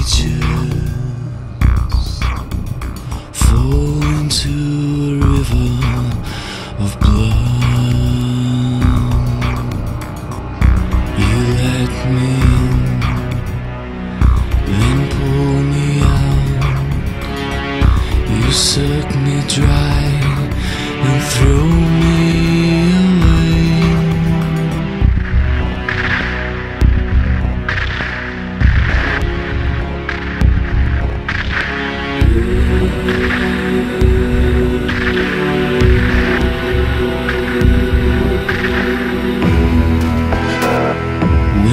You let me in, then pull me out. You suck me dry and throw me.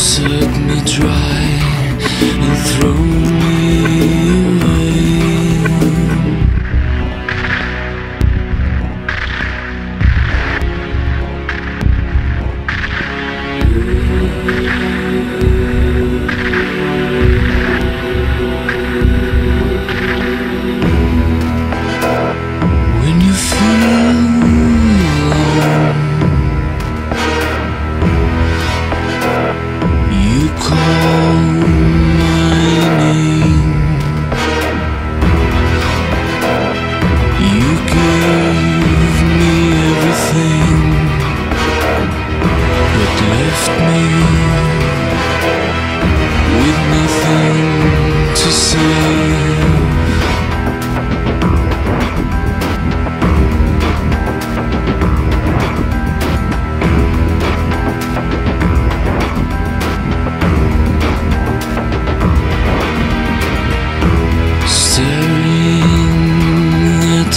suck me dry and throw me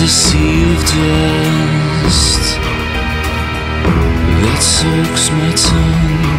deceived dust that soaks my tongue.